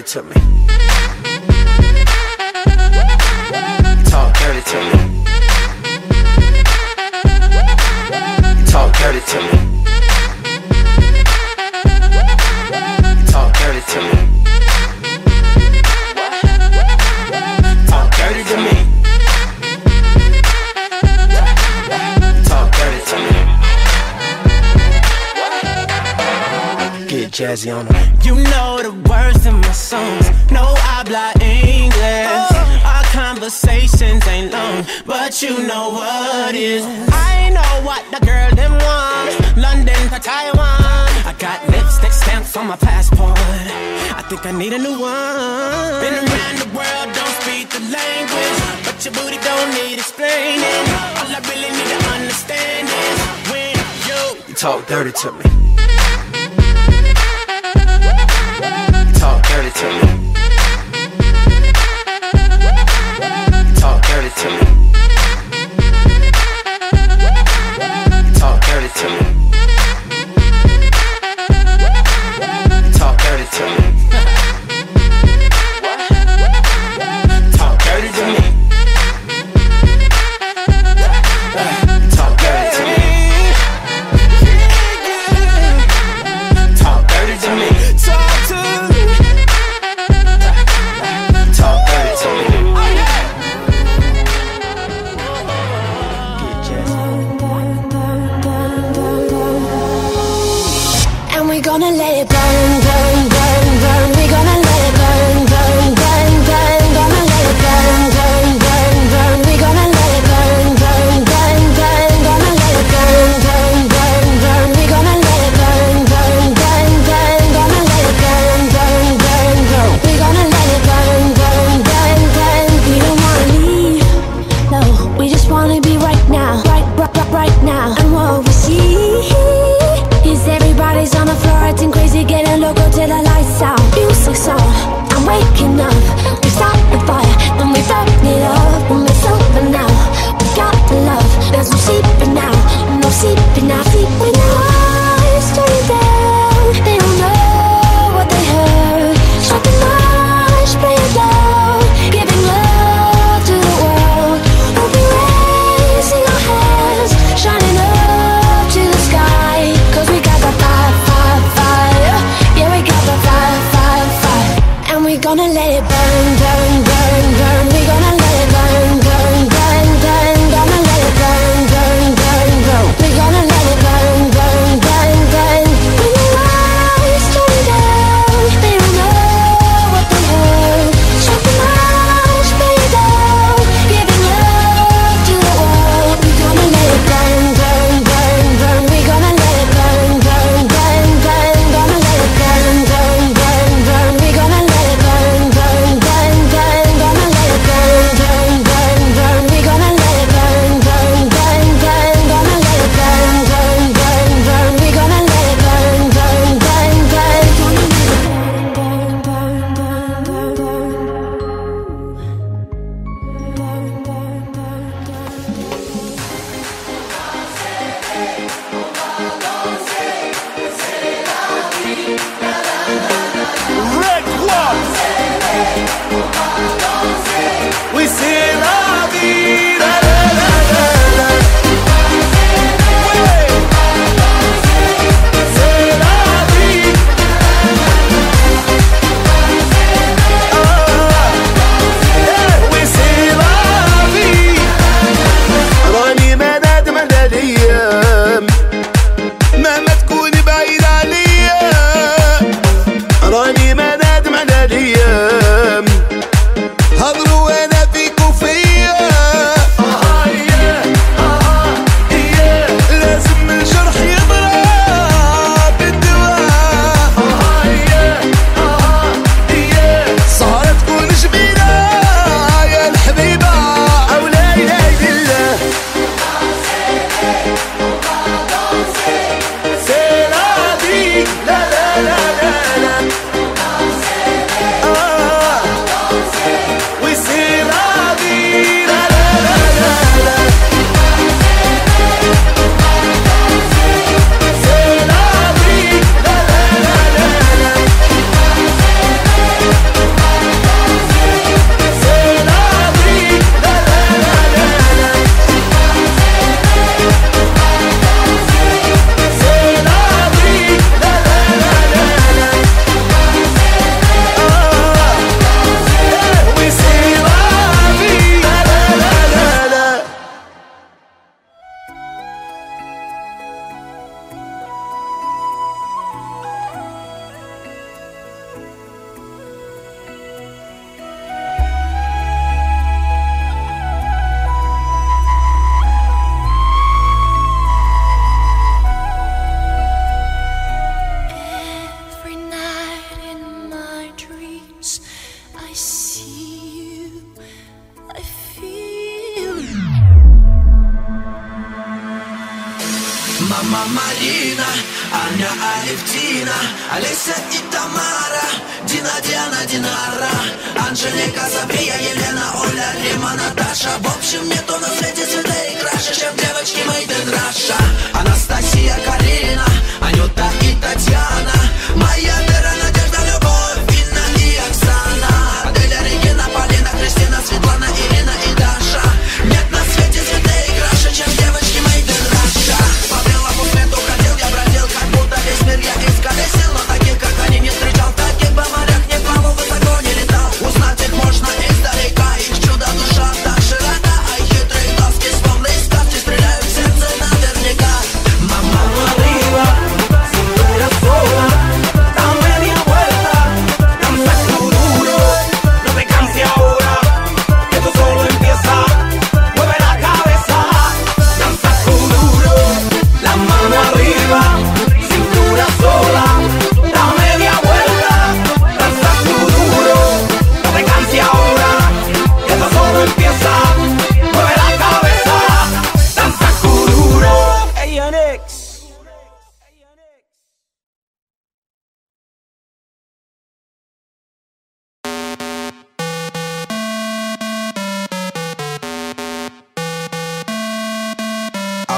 dirty to me. You talk dirty to me. You talk dirty to me. You talk dirty to me. Talk dirty to me. You talk dirty to me. Get jazzy on. You know the songs. No, I habla English. Oh. Our conversations ain't long, but you know what is. I know what the girl them want. London to Taiwan. I got lipstick stamps on my passport. I think I need a new one. Been around the world, don't speak the language. But your booty don't need explaining. All I really need to understand is when you, you talk dirty to me. to me. Мама Марина, Аня Алевтина, Олеся и Тамара, Дина, Диана, Динара, Анжелика, София, Елена, Оля, Рима, Наташа. В общем, нету на свете святей краше, чем девочки Мейден Раша. Она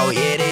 out, yeah.